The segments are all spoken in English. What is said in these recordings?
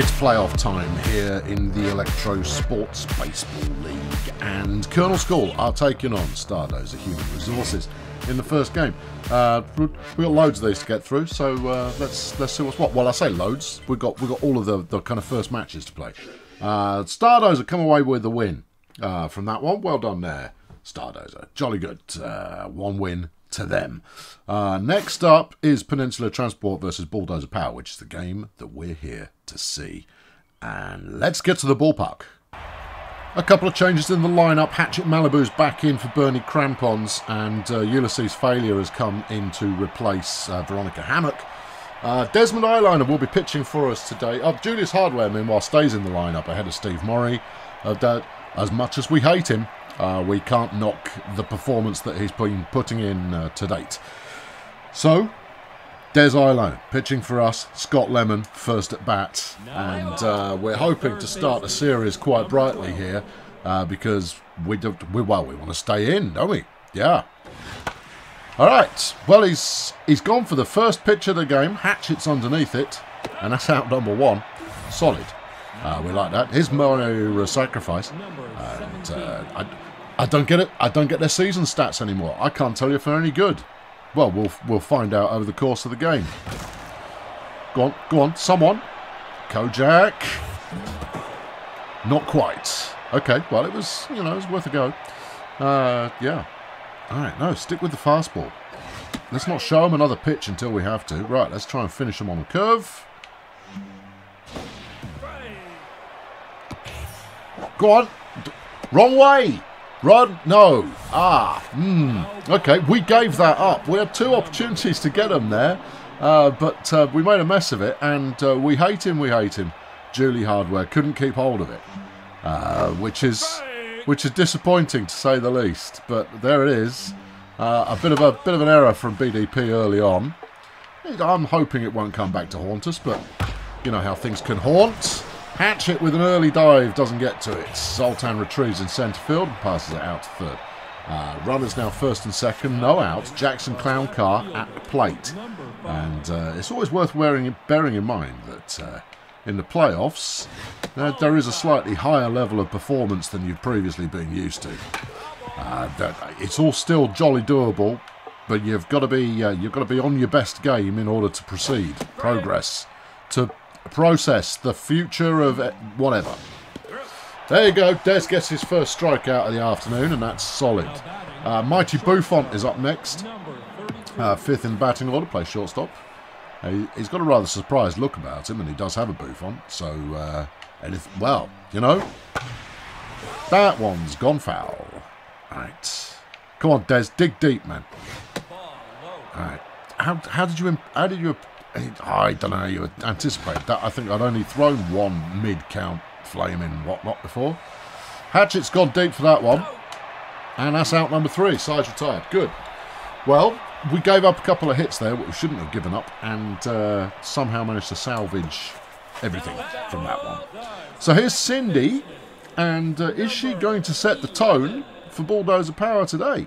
It's playoff time here in the Electro Sports Baseball League, and Colonel School are taking on Stardozer Human Resources in the first game. Uh, we've got loads of these to get through, so uh, let's let's see what's what. Well, I say loads. We've got we've got all of the, the kind of first matches to play. Uh, Stardozer come away with the win uh, from that one. Well done there, Stardozer. Jolly good. Uh, one win to them. Uh, next up is Peninsula Transport versus Bulldozer Power, which is the game that we're here to see. And let's get to the ballpark. A couple of changes in the lineup. Hatchet Malibu's back in for Bernie Crampons, and uh, Ulysses Failure has come in to replace uh, Veronica Hammock. Uh, Desmond Eyeliner will be pitching for us today. Uh, Julius Hardware, meanwhile, stays in the lineup ahead of Steve Murray. Uh, as much as we hate him, uh, we can't knock the performance that he's been putting in uh, to date. So, Des Eyeliner pitching for us. Scott Lemon first at bat, and uh, we're hoping to start the series quite brightly here uh, because we do, we well we want to stay in, don't we? Yeah. All right. Well, he's he's gone for the first pitch of the game. Hatchet's underneath it, and that's out number one. Solid. Uh, we like that. Here's Mario Sacrifice. And uh, I, I don't get it. I don't get their season stats anymore. I can't tell you if they're any good. Well, we'll we'll find out over the course of the game. Go on, go on, someone. Kojak. Not quite. Okay, well, it was, you know, it was worth a go. Uh, yeah. All right, no, stick with the fastball. Let's not show them another pitch until we have to. Right, let's try and finish them on the curve. Go on. Wrong way. Run? No. Ah. Hmm. Okay, we gave that up. We had two opportunities to get him there, uh, but uh, we made a mess of it, and uh, we hate him. We hate him. Julie Hardware couldn't keep hold of it, uh, which is which is disappointing to say the least. But there it is. Uh, a bit of a bit of an error from BDP early on. I'm hoping it won't come back to haunt us, but you know how things can haunt. Hatchet with an early dive doesn't get to it. Zoltan retrieves in centre field and passes it out to third. Uh, runners now first and second, no outs. Jackson Clown Car at the plate. And uh, it's always worth wearing, bearing in mind that uh, in the playoffs, uh, there is a slightly higher level of performance than you've previously been used to. Uh, it's all still jolly doable, but you've got to be uh, you've got to be on your best game in order to proceed, progress, to process the future of whatever. There you go. Des gets his first strikeout of the afternoon, and that's solid. Uh, Mighty Buffont is up next. Uh, fifth in batting order, plays shortstop. Uh, he's got a rather surprised look about him, and he does have a Buffont. So, uh, well, you know, that one's gone foul. Right. Come on, Des, dig deep, man. All right. How, how did you how did you I don't know how you anticipate that. I think I'd only thrown one mid-count flaming whatnot before. Hatchet's gone deep for that one. And that's out number three. Side's retired. Good. Well, we gave up a couple of hits there, but we shouldn't have given up, and uh, somehow managed to salvage everything from that one. So here's Cindy, and uh, is she going to set the tone for Bulldozer Power today?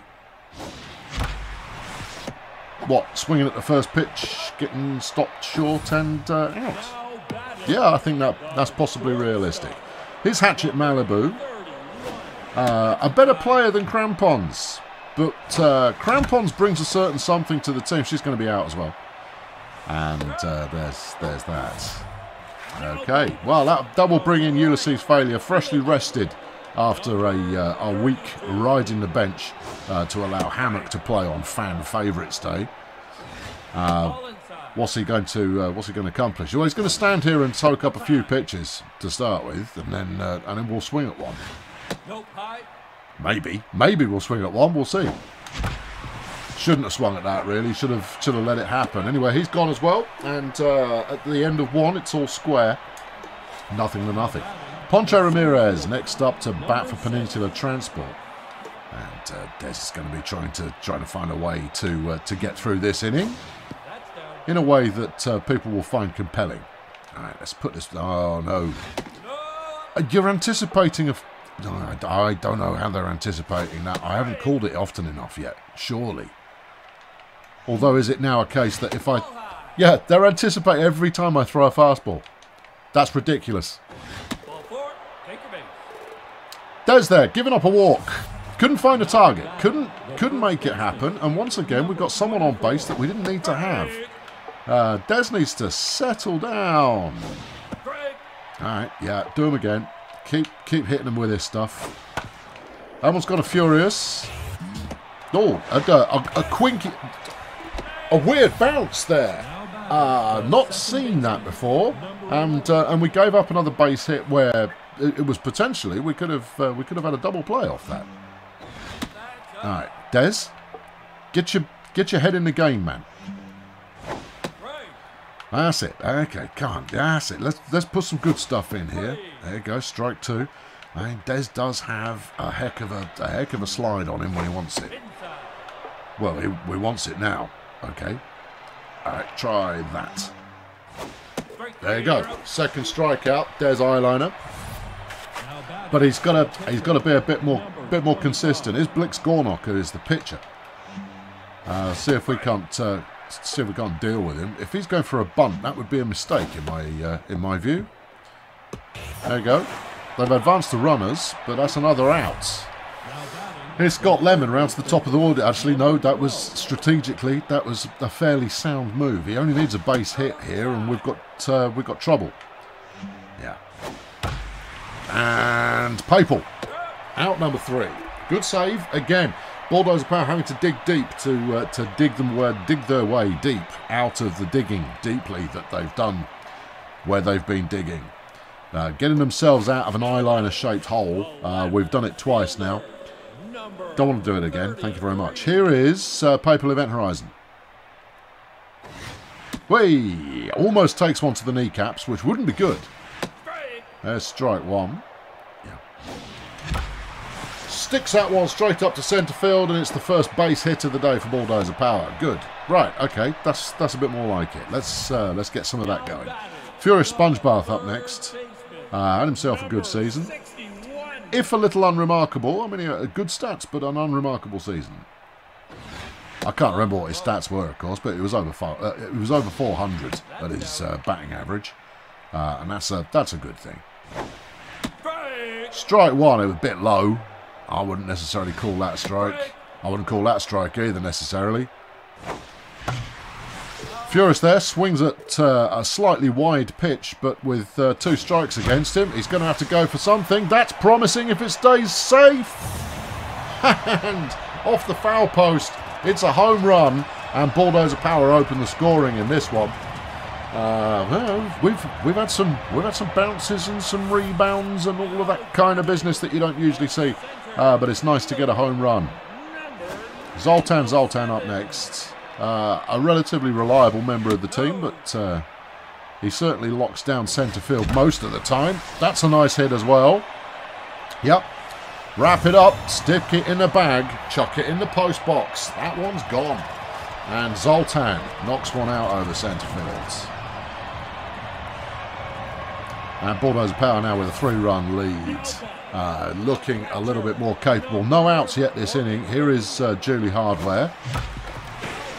What, swinging at the first pitch, getting stopped short and uh, out. Yeah, I think that that's possibly realistic. His Hatchet Malibu. Uh, a better player than Crampons. But uh, Crampons brings a certain something to the team. She's going to be out as well. And uh, there's there's that. Okay, well, that, that will bring in Ulysses Failure, freshly rested after a, uh, a week riding the bench uh, to allow Hammock to play on fan favourites day. Uh, what's he going to uh, What's he going to accomplish? Well, he's going to stand here and soak up a few pitches to start with, and then uh, and then we'll swing at one. Maybe, maybe we'll swing at one. We'll see. Shouldn't have swung at that really. Should have should have let it happen. Anyway, he's gone as well, and uh, at the end of one, it's all square. Nothing to nothing. Poncho Ramirez next up to bat for Peninsula Transport. And uh, Des is going to be trying to trying to find a way to uh, to get through this inning in a way that uh, people will find compelling. All right, let's put this. Oh no, you're anticipating a. I don't know how they're anticipating that. I haven't called it often enough yet. Surely. Although, is it now a case that if I, yeah, they're anticipating every time I throw a fastball. That's ridiculous. Des there, giving up a walk. Couldn't find a target. Couldn't couldn't make it happen. And once again, we've got someone on base that we didn't need to have. Uh, Des needs to settle down. All right, yeah, do him again. Keep keep hitting him with this stuff. That one's got a furious. Oh, a, a, a quinky, a weird bounce there. Uh, not seen that before, and uh, and we gave up another base hit where it, it was potentially we could have uh, we could have had a double play off that. All right, Des, get your get your head in the game, man. That's it. Okay, come on. That's it. Let's let's put some good stuff in here. There you go. Strike two. Mean, Des does have a heck of a, a heck of a slide on him when he wants it. Well, he, he wants it now. Okay. All right, try that. There you go. Second strikeout. Des eyeliner. But he's got to he's got to be a bit more bit more consistent. Is Blix Gornocker who is the pitcher. Uh, see if we can't uh, see if we can't deal with him. If he's going for a bunt, that would be a mistake in my uh, in my view. There you go. They've advanced the runners, but that's another out. Here's Scott Lemon round to the top of the order. Actually, no, that was strategically that was a fairly sound move. He only needs a base hit here, and we've got uh, we've got trouble. And Papal out number three. Good save again. Bulldozer Power having to dig deep to uh, to dig them where dig their way deep out of the digging deeply that they've done where they've been digging. Uh, getting themselves out of an eyeliner shaped hole. Uh, we've done it twice now. Don't want to do it again. Thank you very much. Here is uh, Papal Event Horizon. Whee! Almost takes one to the kneecaps, which wouldn't be good. There's strike one. Yeah. Sticks that one straight up to centre field, and it's the first base hit of the day for Bulldozer Power. Good. Right. Okay. That's that's a bit more like it. Let's uh, let's get some of that going. Furious Sponge Bath up next. Uh, had himself a good season. If a little unremarkable, I mean, good stats, but an unremarkable season. I can't remember what his stats were, of course, but it was over five, uh, it was over 400 at his uh, batting average, uh, and that's a that's a good thing. Strike one, it was a bit low. I wouldn't necessarily call that strike. I wouldn't call that strike either necessarily. Furious there swings at uh, a slightly wide pitch, but with uh, two strikes against him, he's going to have to go for something. That's promising if it stays safe. and off the foul post, it's a home run, and Bulldozer Power open the scoring in this one. Uh, well, we've we've had some we've had some bounces and some rebounds and all of that kind of business that you don't usually see, uh, but it's nice to get a home run. Zoltan Zoltan up next. Uh, a relatively reliable member of the team, but uh, he certainly locks down centre field most of the time. That's a nice hit as well. Yep. Wrap it up, stick it in the bag, chuck it in the post box. That one's gone. And Zoltan knocks one out over centre fields. And Bulldozer Power now with a three-run lead. Uh, looking a little bit more capable. No outs yet this inning. Here is uh, Julie Hardware.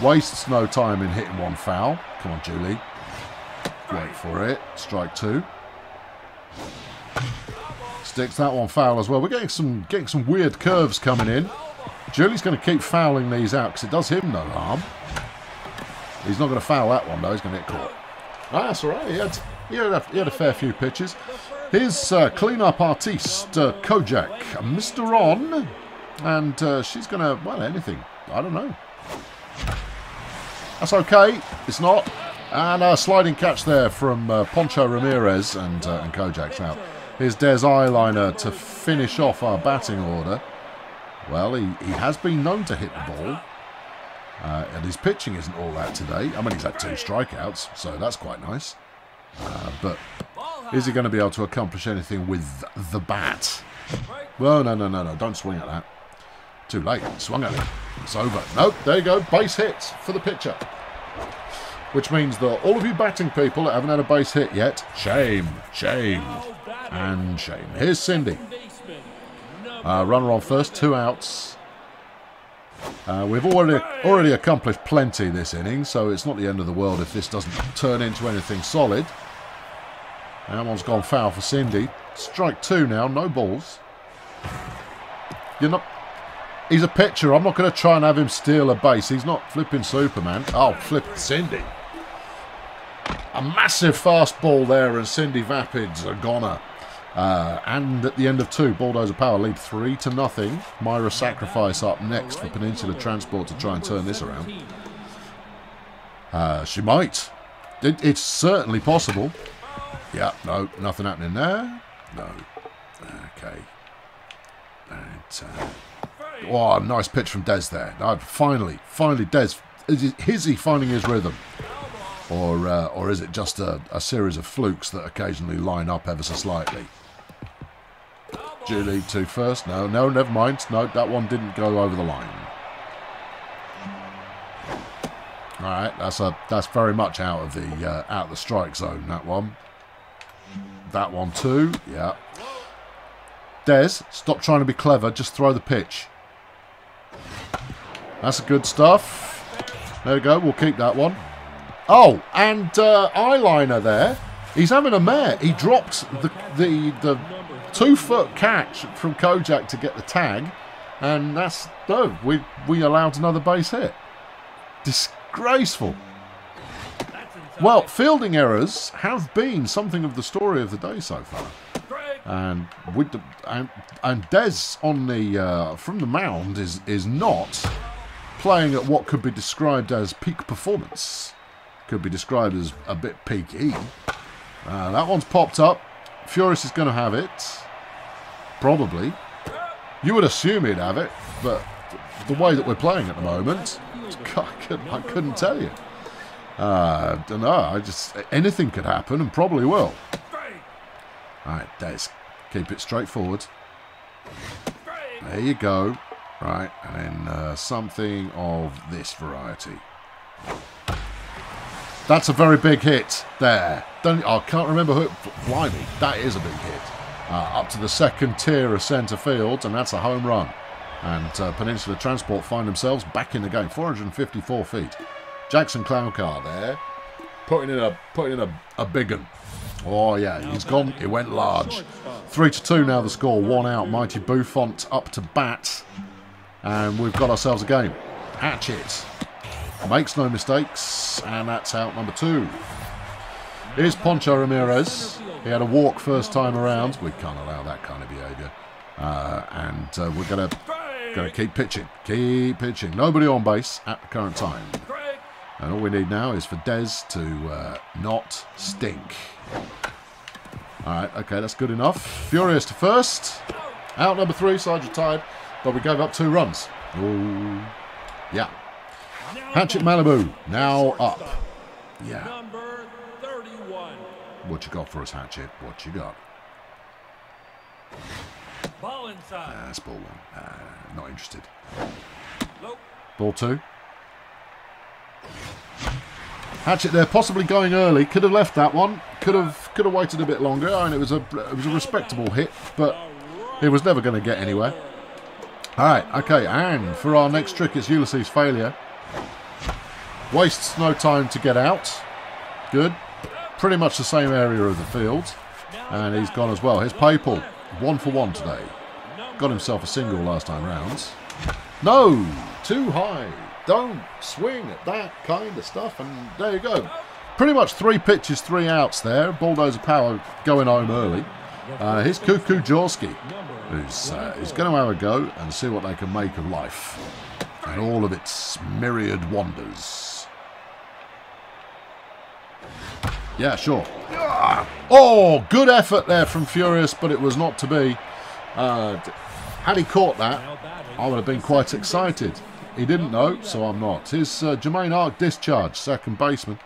Wastes no time in hitting one foul. Come on, Julie. Wait for it. Strike two. Sticks that one foul as well. We're getting some getting some weird curves coming in. Julie's going to keep fouling these out because it does him no harm. He's not going to foul that one though. He's going to get caught. Ah, that's all right. He had, he had, a, he had a fair few pitches. Here's uh, clean-up artiste uh, Kojak, Misron, and uh, she's going to, well, anything. I don't know. That's okay. It's not. And a sliding catch there from uh, Poncho Ramirez and, uh, and Kojak's out. Here's Des Eyeliner to finish off our batting order. Well, he, he has been known to hit the ball. Uh, and his pitching isn't all that today. I mean, he's had two strikeouts, so that's quite nice. Uh, but is he going to be able to accomplish anything with the bat? Well, no, no, no, no. Don't swing at that. Too late. Swung at it. It's over. Nope, there you go. Base hit for the pitcher. Which means that all of you batting people that haven't had a base hit yet, shame, shame, and shame. Here's Cindy. Uh, runner on first, two outs. Uh, we've already already accomplished plenty this inning, so it's not the end of the world if this doesn't turn into anything solid. That one's gone foul for Cindy. Strike two now, no balls. You're not... He's a pitcher. I'm not going to try and have him steal a base. He's not flipping Superman. Oh, flip Cindy. A massive fast ball there, and Cindy Vapids a goner. Uh, and at the end of two, Bulldozer Power lead three to nothing. Myra Sacrifice up next for Peninsula Transport to try and turn this around. Uh, she might. It, it's certainly possible. Yeah, no, nothing happening there. No. Okay. And, uh, oh, nice pitch from Des there. No, finally, finally, Des. Is, is he finding his rhythm? Or, uh, or is it just a, a series of flukes that occasionally line up ever so slightly? Julie to first. No, no, never mind. No, that one didn't go over the line. All right, that's a that's very much out of the uh, out of the strike zone. That one. That one too. Yeah. Des, stop trying to be clever. Just throw the pitch. That's a good stuff. There we go. We'll keep that one. Oh, and uh, eyeliner there. He's having a mare. He dropped the the the two foot catch from Kojak to get the tag, and that's no. We we allowed another base hit. Disgraceful. Well, fielding errors have been something of the story of the day so far. And with the, and, and Des on the uh, from the mound is is not playing at what could be described as peak performance. Could be described as a bit peaky. Uh, that one's popped up. Furious is going to have it. Probably. You would assume he'd have it, but the way that we're playing at the moment, I couldn't, I couldn't tell you. Uh, I don't know. I just anything could happen, and probably will. All right, Des, keep it straightforward. There you go. Right, and then uh, something of this variety. That's a very big hit there. Don't, I can't remember who. Blimey, that is a big hit. Uh, up to the second tier of centre field, and that's a home run. And uh, Peninsula Transport find themselves back in the game, 454 feet. Jackson Cloudcar there, putting in a putting in a, a big one. Oh yeah, he's gone. He went large. Three to two now. The score. One out. Mighty Buffont up to bat, and we've got ourselves a game. Hatchet makes no mistakes, and that's out number two. Here's Poncho Ramirez. He had a walk first time around. We can't allow that kind of behaviour. Uh, and uh, we're going to keep pitching. Keep pitching. Nobody on base at the current time. And all we need now is for Des to uh, not stink. All right, okay, that's good enough. Furious to first. Out number three, Sergeant tied, but we gave up two runs. Ooh, yeah. Hatchet Malibu now up. Yeah. What you got for us, Hatchet? What you got? Ball inside. That's ball one. Uh, not interested. Ball two. Hatchet there, possibly going early. Could have left that one. Could have could have waited a bit longer. I mean, it was a it was a respectable hit, but it was never going to get anywhere. All right, okay, and for our next trick, it's Ulysses' failure. Wastes no time to get out. Good. Pretty much the same area of the field. And he's gone as well. Here's Papal. One for one today. Got himself a single last time round. No! Too high. Don't swing at that kind of stuff. And there you go. Pretty much three pitches, three outs there. Bulldozer Power going home early. Uh, here's Cuckoo Jaworski, who's, uh, going to have a go and see what they can make of life and all of its myriad wonders. Yeah, sure. Oh, good effort there from Furious, but it was not to be. Uh, had he caught that, I would have been quite excited. He didn't know, so I'm not. Here's uh, Jermaine Ark discharge, second baseman.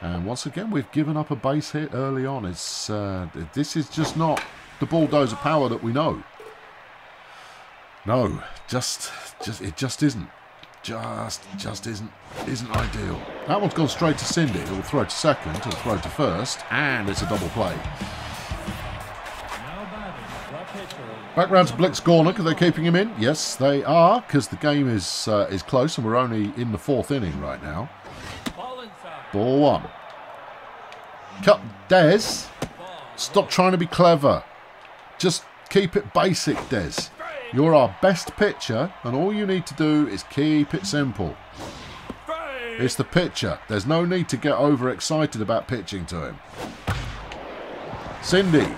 And once again, we've given up a base hit early on. It's uh, This is just not the bulldozer power that we know. No, just, just it just isn't. Just, just isn't, isn't ideal. That one's gone straight to Cindy. It'll throw to second, it'll throw to first, and it's a double play. Back round to Blix Gornick. Are they keeping him in? Yes, they are, because the game is uh, is close, and we're only in the fourth inning right now. Ball one. Cut Des. Stop trying to be clever. Just keep it basic, Des. You're our best pitcher, and all you need to do is keep it simple. It's the pitcher. There's no need to get overexcited about pitching to him. Cindy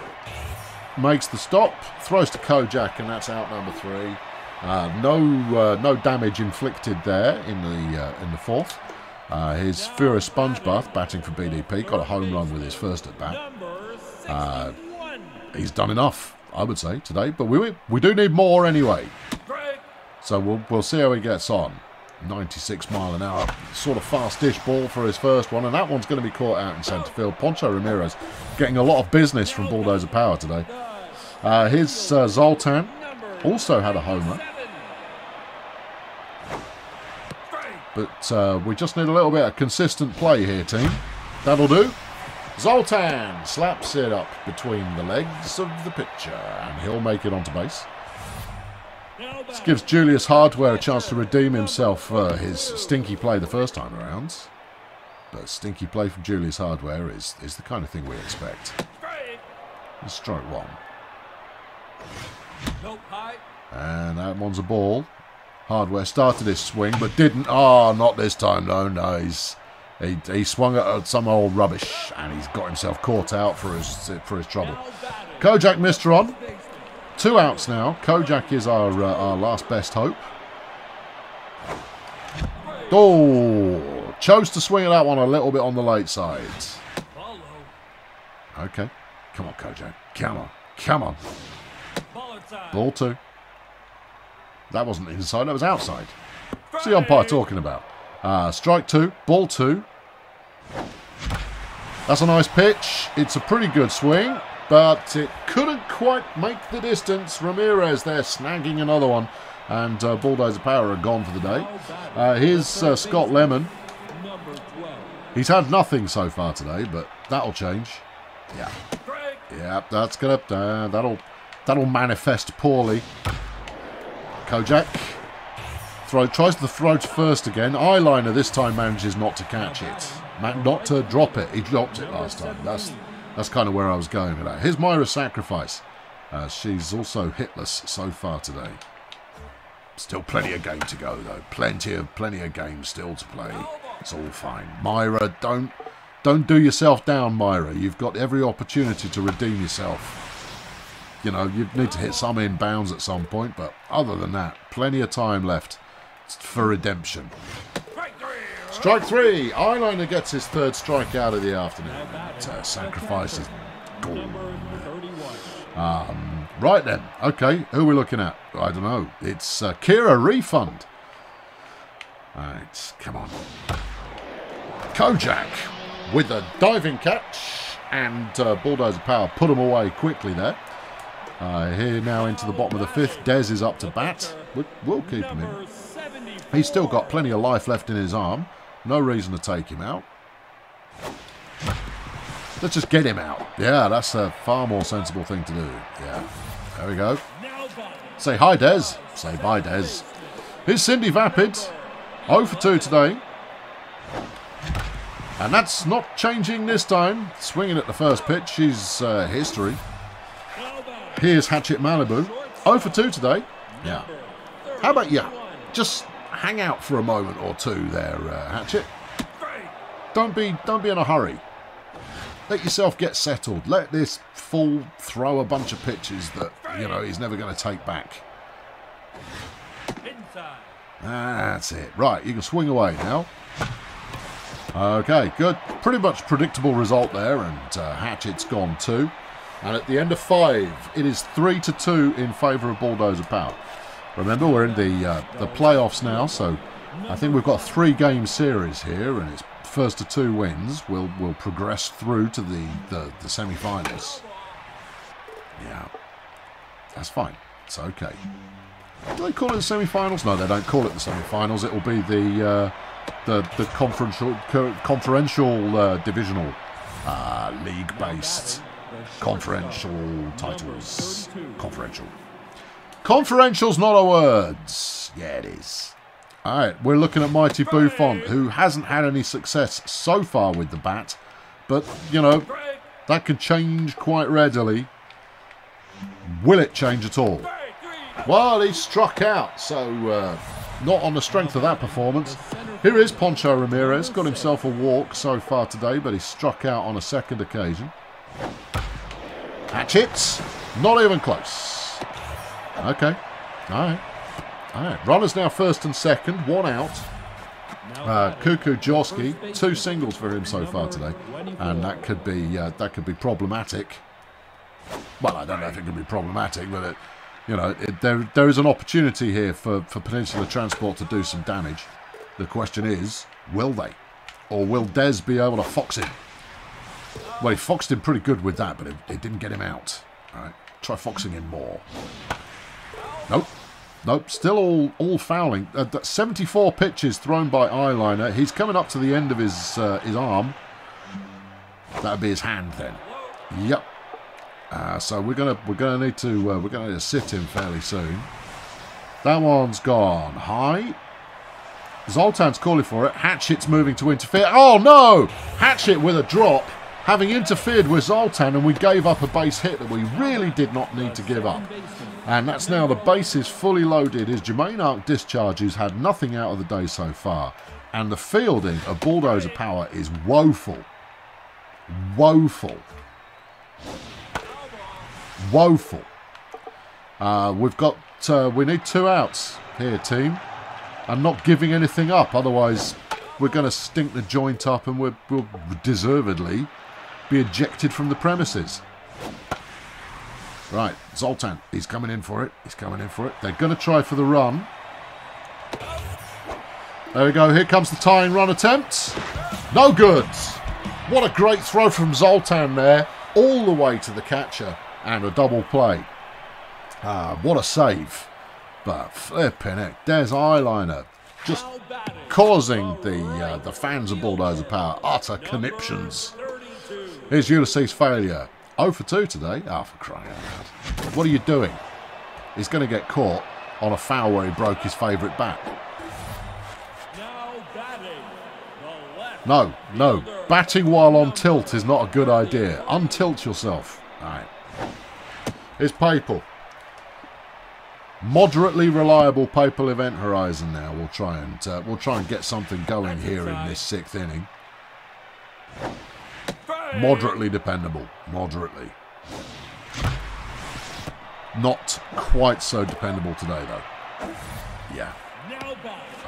makes the stop, throws to Kojak, and that's out number three. Uh, no, uh, no damage inflicted there in the uh, in the fourth. Uh, his Furious Sponge Bath batting for BDP got a home run with his first at bat. Uh, he's done enough, I would say, today. But we we do need more anyway. So we'll we'll see how he gets on. 96 mile an hour, sort of fast-ish ball for his first one, and that one's going to be caught out in centre field. Poncho Ramirez getting a lot of business from Bulldozer Power today. Uh, his uh, Zoltan also had a homer. But uh, we just need a little bit of consistent play here, team. That'll do. Zoltan slaps it up between the legs of the pitcher, and he'll make it onto base. This gives Julius Hardware a chance to redeem himself for his stinky play the first time around. But stinky play from Julius Hardware is, is the kind of thing we expect. Strike one. And that one's a ball. Hardware started his swing, but didn't. Oh, not this time, no, no. He's, he, he swung at some old rubbish, and he's got himself caught out for his for his trouble. Kojak Misron. Two outs now. Kojak is our uh, our last best hope. Oh, chose to swing at that one a little bit on the late side. Okay. Come on, Kojak. Come on. Come on. Ball two. That wasn't inside, that was outside. What's the umpire talking about? Uh, strike two, ball two. That's a nice pitch. It's a pretty good swing, but it couldn't quite make the distance. Ramirez there snagging another one, and uh, Bulldozer Power are gone for the day. Uh, here's uh, Scott Lemon. He's had nothing so far today, but that'll change. Yeah, yeah, that's gonna uh, that'll that'll manifest poorly. Kojak. Throw, tries the throat first again. Eyeliner this time manages not to catch it. Not to drop it. He dropped it last time. That's that's kind of where I was going with that. Here's Myra's sacrifice. Uh, she's also hitless so far today. Still plenty of game to go though. Plenty of plenty of games still to play. It's all fine. Myra, don't don't do yourself down, Myra. You've got every opportunity to redeem yourself you know, you need to hit some inbounds at some point, but other than that, plenty of time left for redemption. Strike three. Eyeliner gets his third strike out of the afternoon. Uh, sacrifice is gone. Um, right then. Okay, who are we looking at? I don't know. It's uh, Kira Refund. Right, come on. Kojak with a diving catch and uh, Bulldozer Power put him away quickly there. Uh, here now into the bottom of the fifth. Des is up to bat. We'll keep him in. He's still got plenty of life left in his arm. No reason to take him out. Let's just get him out. Yeah, that's a far more sensible thing to do. Yeah. There we go. Say hi, Des. Say bye, Des. Here's Cindy Vapid. 0 for 2 today. And that's not changing this time. Swinging at the first pitch. She's uh, history. Here's Hatchet Malibu. 0 for 2 today. Yeah. How about you? Just hang out for a moment or two there, uh, Hatchet. Don't be, don't be in a hurry. Let yourself get settled. Let this fool throw a bunch of pitches that, you know, he's never going to take back. That's it. Right, you can swing away now. Okay, good. Pretty much predictable result there, and uh, Hatchet's gone too. And at the end of five, it is three to two in favour of Bulldozer Power. Remember, we're in the uh, the playoffs now, so I think we've got a three-game series here, and it's first to two wins. We'll will progress through to the the, the semi-finals. Yeah, that's fine. It's okay. Do they call it the semi-finals? No, they don't call it the semi-finals. It will be the uh, the the conferential conferential uh, divisional uh, league-based Conferential titles. Conferential. Conferential's not a words. Yeah, it is. Alright, we're looking at Mighty Buffont, who hasn't had any success so far with the bat. But, you know, That could change quite readily. Will it change at all? Well, he struck out, so uh, not on the strength of that performance. Here is Poncho Ramirez. Got himself a walk so far today, but he struck out on a second occasion. Hatchets. Not even close. Okay. All right. All right. Runners now first and second. One out. Uh, Kuku Joski, two singles for him so far today, and that could be uh, that could be problematic. Well, I don't know if it could be problematic, but it, you know, it, there there is an opportunity here for for Peninsula Transport to do some damage. The question is, will they, or will Des be able to fox him? Well, he foxed him pretty good with that, but it, it didn't get him out. All right, try foxing him more. Nope. Nope, still all all fouling. Uh, 74 pitches thrown by Eyeliner. He's coming up to the end of his uh, his arm. That'd be his hand then. Yep. Uh, so we're gonna we're gonna need to uh, we're gonna need to sit him fairly soon. That one's gone high. Zoltan's calling for it. Hatchet's moving to interfere. Oh no! Hatchet with a drop, having interfered with Zoltan, and we gave up a base hit that we really did not need to give up. And that's now the bases fully loaded. His Germain Arc discharges had nothing out of the day so far. And the fielding of Bulldozer Power is woeful. Woeful. Woeful. Uh, we've got, uh, we need two outs here, team. I'm not giving anything up. Otherwise, we're going to stink the joint up and we're, we'll deservedly be ejected from the premises. Right, Zoltan, he's coming in for it. He's coming in for it. They're going to try for the run. There we go. Here comes the tying run attempt. No good. What a great throw from Zoltan there. All the way to the catcher. And a double play. Ah, what a save. But flipping it. There's Eyeliner. Just causing the uh, the fans of Bulldozer Power utter conniptions. Here's Ulysses failure. 0 for 2 today? Ah, oh, for crying out loud. What are you doing? He's going to get caught on a foul where he broke his favourite bat. No, no. Batting while on tilt is not a good idea. Untilt yourself. Alright. Here's Papal. Moderately reliable Papal Event Horizon now. We'll try and uh, we'll try and get something going here in this sixth inning. Moderately dependable. Moderately. Not quite so dependable today, though. Yeah.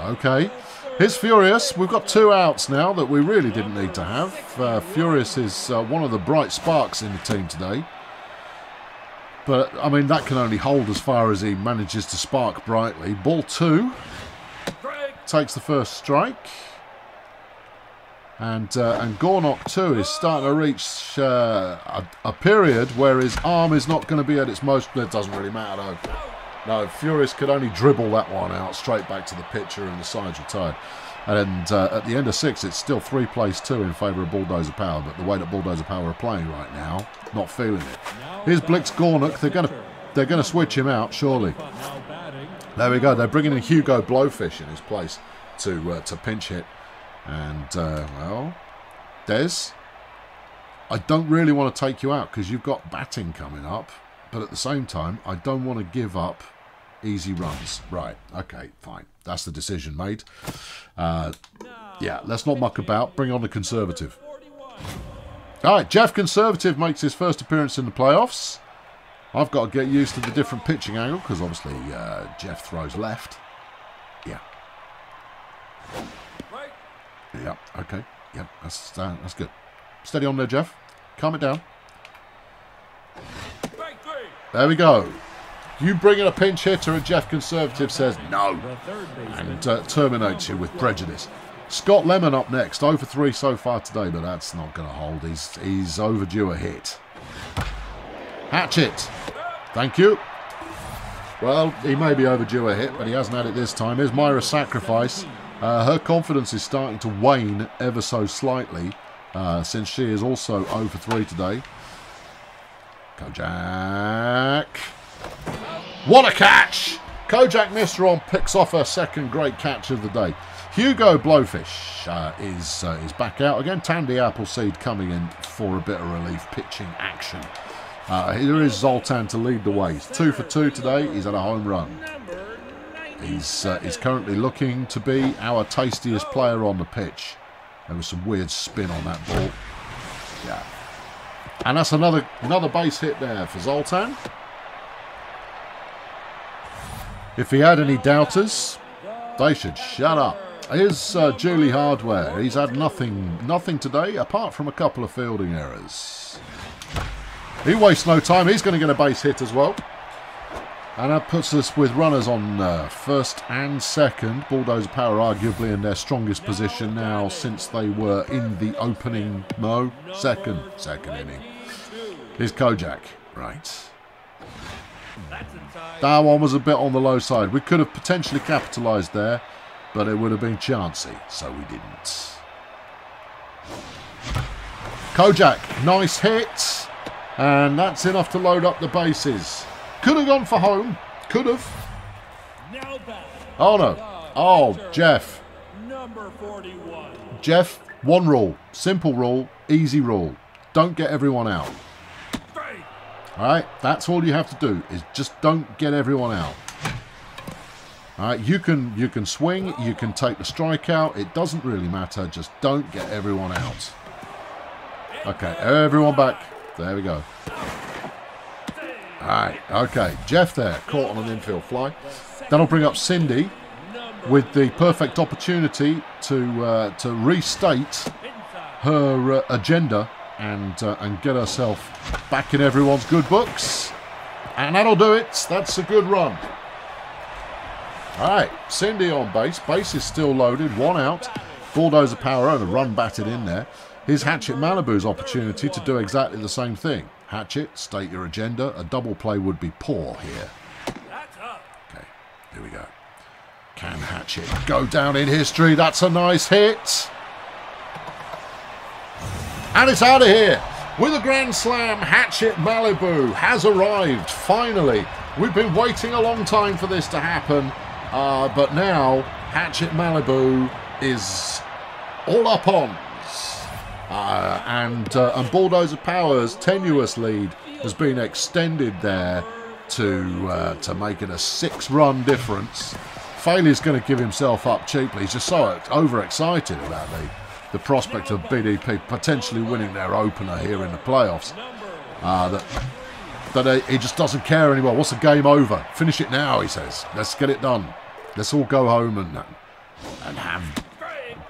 Okay. Here's Furious. We've got two outs now that we really didn't need to have. Uh, Furious is uh, one of the bright sparks in the team today. But, I mean, that can only hold as far as he manages to spark brightly. Ball two. Takes the first strike. And uh, and Gornok too is starting to reach uh, a, a, period where his arm is not going to be at its most. It doesn't really matter though. No, Furious could only dribble that one out straight back to the pitcher and the sides are tied. And uh, at the end of six, it's still three plays two in favour of Bulldozer Power. But the way that Bulldozer Power are playing right now, not feeling it. Here's Blix Gornok. They're going to they're going to switch him out surely. There we go. They're bringing in Hugo Blowfish in his place to uh, to pinch hit. And, uh, well, Des, I don't really want to take you out because you've got batting coming up. But at the same time, I don't want to give up easy runs. Right, okay, fine. That's the decision made. Uh, yeah, let's not muck about. Bring on the Conservative. All right, Jeff Conservative makes his first appearance in the playoffs. I've got to get used to the different pitching angle because obviously uh, Jeff throws left. Yeah. Yeah, okay. Yeah, that's, uh, that's good. Steady on there, Jeff. Calm it down. There we go. You bring in a pinch hitter and Jeff Conservative says no and uh, terminates you with prejudice. Scott Lemon up next. Over 3 so far today, but that's not going to hold. He's, he's overdue a hit. Hatchet. Thank you. Well, he may be overdue a hit, but he hasn't had it this time. Here's Myra's sacrifice. Uh, her confidence is starting to wane ever so slightly uh, since she is also over 3 today. Kojak. What a catch! Kojak Misron picks off her second great catch of the day. Hugo Blowfish uh, is uh, is back out again. Tandy Appleseed coming in for a bit of relief pitching action. Uh, here is Zoltan to lead the way. He's two for two today. He's at a home run. He's uh, he's currently looking to be our tastiest player on the pitch. There was some weird spin on that ball. Yeah. And that's another another base hit there for Zoltan. If he had any doubters, they should shut up. Here's uh, Julie Hardware. He's had nothing, nothing today apart from a couple of fielding errors. He wastes no time. He's going to get a base hit as well. And that puts us with runners on uh, first and second. Bulldozer Power arguably in their strongest position now since they were in the opening, no, second, second inning. Here's Kojak. Right. That one was a bit on the low side. We could have potentially capitalised there, but it would have been chancy, so we didn't. Kojak, nice hit. And that's enough to load up the bases. Could have gone for home. Could have. Oh, no. Oh, Jeff. Jeff, one rule. Simple rule. Easy rule. Don't get everyone out. Alright, that's all you have to do, is just don't get everyone out. Alright, you can you can swing, you can take the strike out, it doesn't really matter, just don't get everyone out. Okay, everyone back. There we go. Alright, okay, Jeff there, caught on an infield fly. That'll bring up Cindy with the perfect opportunity to uh, to restate her uh, agenda and uh, and get herself back in everyone's good books. And that'll do it. That's a good run. All right, Cindy on base. Base is still loaded. One out. Bulldozer power owner run batted in there. Here's Hatchet Malibu's opportunity to do exactly the same thing. Hatchet, state your agenda. A double play would be poor here. Okay, here we go. Can Hatchet go down in history? That's a nice hit. And it's out of here. With a Grand Slam, Hatchet Malibu has arrived, finally. We've been waiting a long time for this to happen, uh, but now Hatchet Malibu is all up on and, uh, and Bulldozer Power's tenuous lead has been extended there to, uh, to make it a six-run difference. Failey's going to give himself up cheaply. He's just so overexcited about the the prospect of BDP potentially winning their opener here in the playoffs. Uh, that that he just doesn't care anymore. What's the game over? Finish it now, he says. Let's get it done. Let's all go home and and have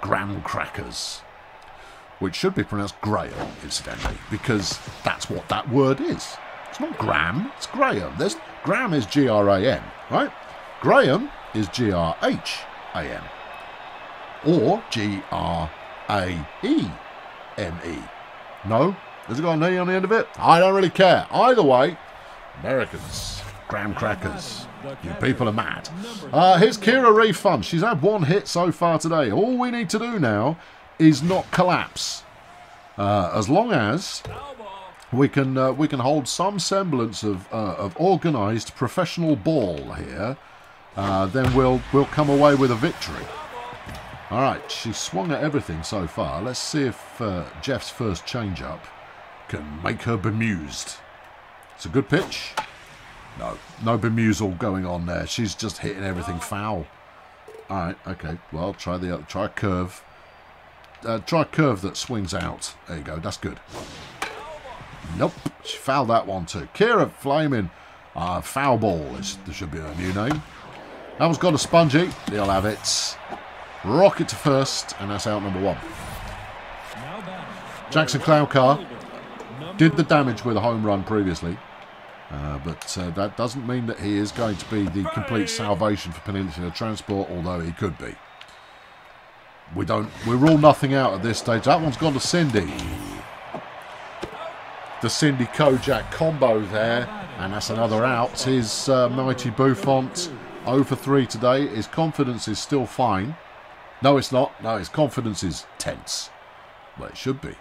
graham crackers, which should be pronounced Graham, incidentally, because that's what that word is. It's not Graham, it's Graham. There's Graham is G R A M, right? Graham is G R H A M, or G R a-E-M-E. No? Has it got an E on the end of it? I don't really care. Either way, Americans, graham crackers. You people are mad. Uh, here's Kira Refund. She's had one hit so far today. All we need to do now is not collapse. Uh, as long as we can uh, we can hold some semblance of uh, of organised professional ball here, uh, then we'll we'll come away with a victory. All right, she's swung at everything so far. Let's see if uh, Jeff's first change-up can make her bemused. It's a good pitch. No, no bemusal going on there. She's just hitting everything foul. All right, okay. Well, try the other, try a curve. Uh, try a curve that swings out. There you go. That's good. Nope, she fouled that one too. Kira Flaming. Uh, foul ball. There should be a new name. That one's got a spongy. He'll have it. Rocket to first, and that's out number one. Jackson Cloudcar did the damage with a home run previously. Uh, but uh, that doesn't mean that he is going to be the complete salvation for Peninsula Transport, although he could be. We don't. We rule nothing out at this stage. That one's gone to Cindy. The Cindy Kojak combo there, and that's another out. His uh, mighty Buffont 0 for 3 today. His confidence is still fine. No, it's not. No, his confidence is tense. Well, it should be.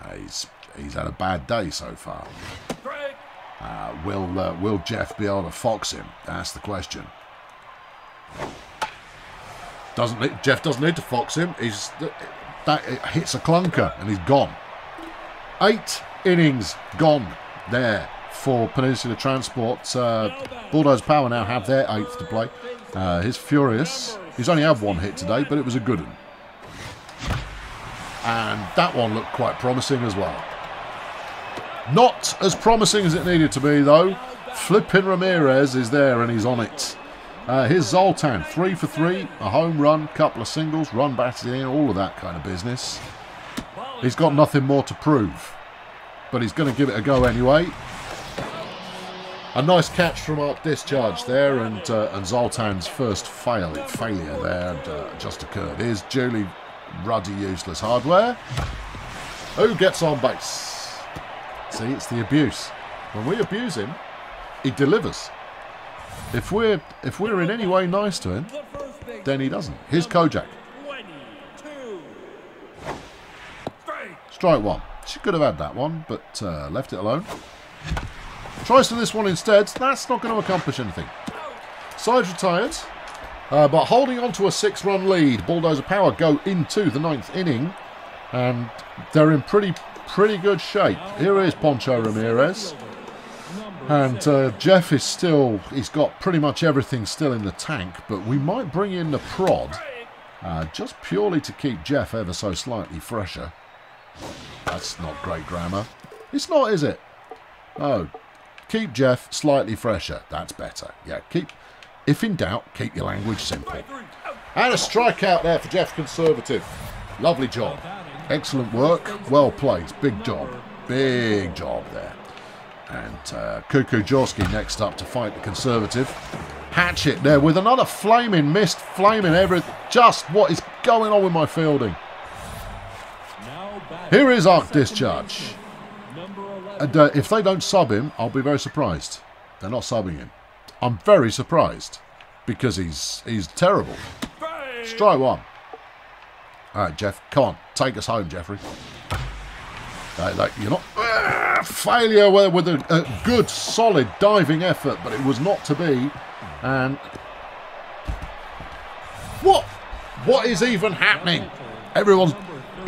Uh, he's he's had a bad day so far. Uh, will uh, will Jeff be able to fox him? That's the question. Doesn't Jeff doesn't need to fox him. He's that hits a clunker and he's gone. Eight innings gone there for Peninsula Transport. Uh, Power now have their eighth to play. Uh, he's furious. He's only had one hit today, but it was a good one. And that one looked quite promising as well. Not as promising as it needed to be, though. Flipping Ramirez is there and he's on it. Uh, here's Zoltan, three for three, a home run, couple of singles, run batted in, all of that kind of business. He's got nothing more to prove, but he's going to give it a go anyway. A nice catch from Arc Discharge there, and uh, and Zoltan's first fail, failure there uh, just occurred. Here's Julie Ruddy Useless Hardware. Who gets on base? See, it's the abuse. When we abuse him, he delivers. If we're if we're in any way nice to him, then he doesn't. Here's Kojak. Strike one. She could have had that one, but uh, left it alone. Tries for this one instead. That's not going to accomplish anything. Side's retired. Uh, but holding on to a six-run lead, Bulldozer Power go into the ninth inning. And they're in pretty pretty good shape. Here is Poncho Ramirez. And uh, Jeff is still, he's got pretty much everything still in the tank, but we might bring in the prod uh, just purely to keep Jeff ever so slightly fresher. That's not great grammar. It's not, is it? Oh, keep Jeff slightly fresher. That's better. Yeah, keep, if in doubt, keep your language simple. And a strikeout there for Jeff Conservative. Lovely job. Excellent work. Well played. Big job. Big job there. And uh, Kuku Jorski next up to fight the Conservative. Hatchet there with another flaming mist, flaming everything. Just what is going on with my fielding? Here is Arc Discharge. And uh, if they don't sub him, I'll be very surprised. They're not subbing him. I'm very surprised because he's he's terrible. Strike one. All right, Jeff, come on, take us home, Jeffrey. Uh, like, you're not uh, failure with, with a, a, good, solid diving effort, but it was not to be. And what? What is even happening? Everyone's.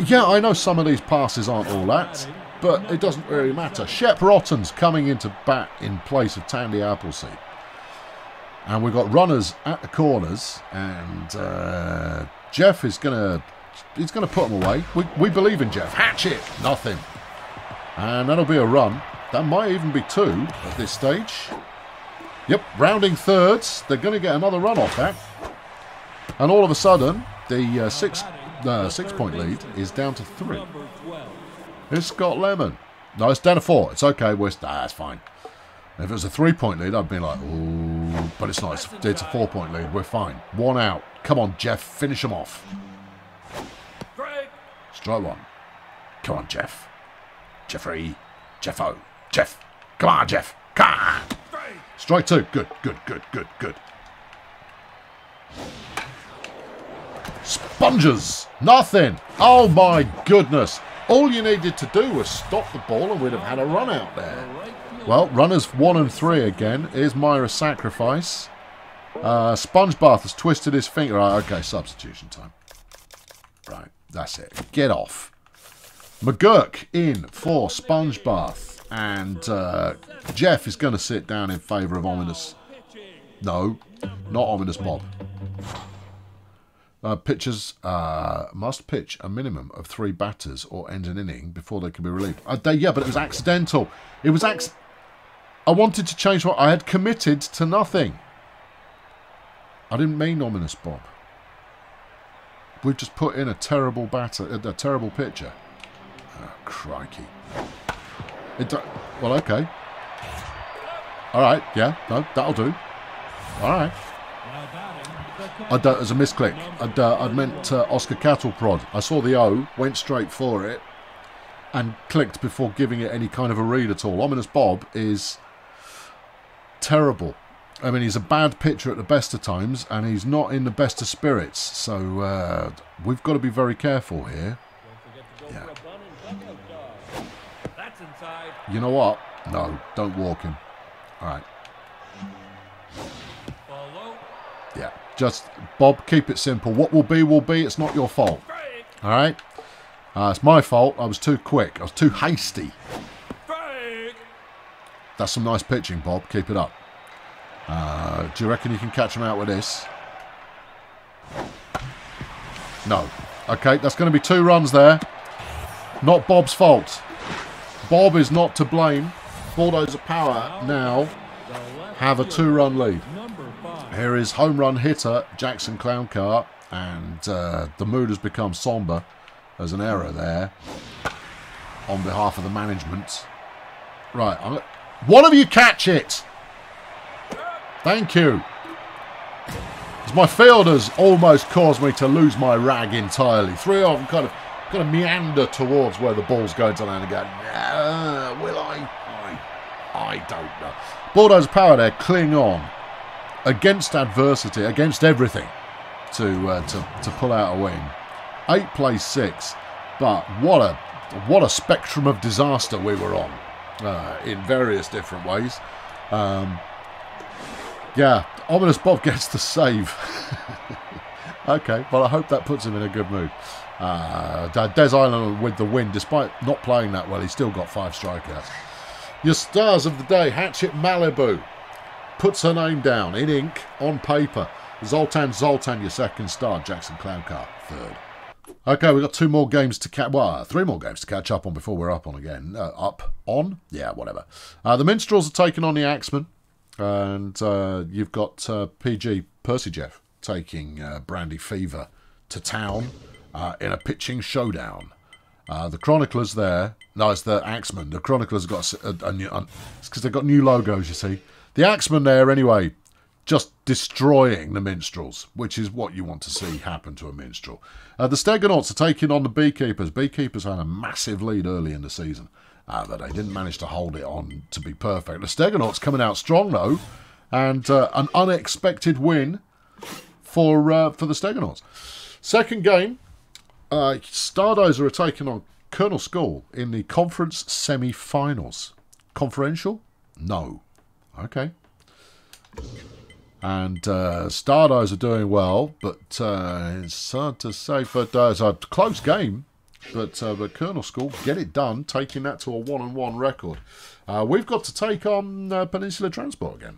Yeah, I know some of these passes aren't all that, but it doesn't really matter. Shep Rotten's coming into bat in place of Tandy Appleseed. And we've got runners at the corners, and uh, Jeff is going to he's going to put them away. We, we believe in Jeff. Hatchet, nothing. And that'll be a run. That might even be two at this stage. Yep, rounding thirds. They're going to get another run off that. And all of a sudden, the uh, six, uh, six point lead is down to three. It's Scott Lemon. No, it's down to four. It's okay. We're, nah, that's fine. If it was a three point lead, I'd be like, ooh. But it's not. It's, it's a four point lead. We're fine. One out. Come on, Jeff. Finish him off. Strike one. Come on, Jeff. Jeffrey. Jeffo. Jeff. Come on, Jeff. Come on. Strike two. Good, good, good, good, good. Sponges. Nothing. Oh, my goodness. All you needed to do was stop the ball and we'd have had a run out there. Well, runners one and three again. Here's Myra's sacrifice. Uh, Sponge Bath has twisted his finger. Right, okay, substitution time. Right, that's it. Get off. McGurk in for Sponge Bath. And uh, Jeff is going to sit down in favour of Ominous. No, not Ominous Bob. Uh, pitchers uh, must pitch a minimum of three batters or end an inning before they can be relieved. Uh, they, yeah, but it was accidental. It was I wanted to change what I had committed to nothing. I didn't mean ominous Bob. We've just put in a terrible batter, a, terrible pitcher. Oh, crikey. It well, okay. All right, yeah, no, that'll do. All right. I as a misclick. I'd, uh, I'd meant uh, Oscar Cattle Prod. I saw the O, went straight for it, and clicked before giving it any kind of a read at all. Ominous Bob is terrible. I mean, he's a bad pitcher at the best of times, and he's not in the best of spirits. So uh, we've got to be very careful here. Yeah. You know what? No, don't walk him. All right. Yeah, just, Bob, keep it simple. What will be, will be. It's not your fault. All right? Uh, it's my fault. I was too quick. I was too hasty. That's some nice pitching, Bob. Keep it up. Uh, do you reckon you can catch him out with this? No. Okay, that's going to be two runs there. Not Bob's fault. Bob is not to blame. Bulldozer Power now have a two-run lead. Here is home run hitter Jackson Clowncar, and uh, the mood has become somber. There's an error there on behalf of the management. Right, I'm, one of you catch it. Thank you. As my fielders almost caused me to lose my rag entirely. Three of them kind of kind to meander towards where the ball's going to land and go, will I? I, I don't know. Bulldozer power there, cling on. Against adversity, against everything, to, uh, to, to pull out a win. Eight plays six, but what a, what a spectrum of disaster we were on uh, in various different ways. Um, yeah, Ominous Bob gets the save. okay, well, I hope that puts him in a good mood. Uh, Des Island with the win, despite not playing that well, he still got five strikeouts. Your stars of the day, Hatchet Malibu puts her name down in ink on paper. Zoltan Zoltan, your second star. Jackson Clowncar, third. Okay, we've got two more games to catch. Well, three more games to catch up on before we're up on again. Uh, up on, yeah, whatever. Uh, the Minstrels are taking on the Axemen, and uh, you've got uh, PG Percy Jeff taking uh, Brandy Fever to town uh, in a pitching showdown. the Chroniclers there. No, it's the Axemen. The Chroniclers got a, a, a new. it's because they've got new logos. You see, the Axemen there anyway just destroying the minstrels, which is what you want to see happen to a minstrel. Uh, the Stegonauts are taking on the Beekeepers. Beekeepers had a massive lead early in the season, uh, but they didn't manage to hold it on to be perfect. The Stegonauts coming out strong, though, and uh, an unexpected win for uh, for the Stegonauts. Second game, uh, Stardozer are taking on Colonel School in the conference semi-finals. Conferential? No. Okay. And uh, Stardozer are doing well, but uh, it's hard to say. But uh, it's a close game. But uh, but Colonel School get it done, taking that to a one and one record. Uh, we've got to take on uh, Peninsula Transport again.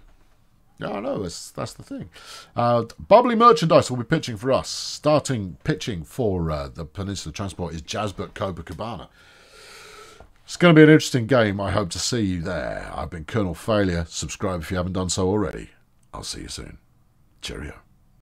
I know that's that's the thing. Uh, Bubbly Merchandise will be pitching for us. Starting pitching for uh, the Peninsula Transport is Jazzbert Copacabana. It's going to be an interesting game. I hope to see you there. I've been Colonel Failure. Subscribe if you haven't done so already. I'll see you soon. Cheerio.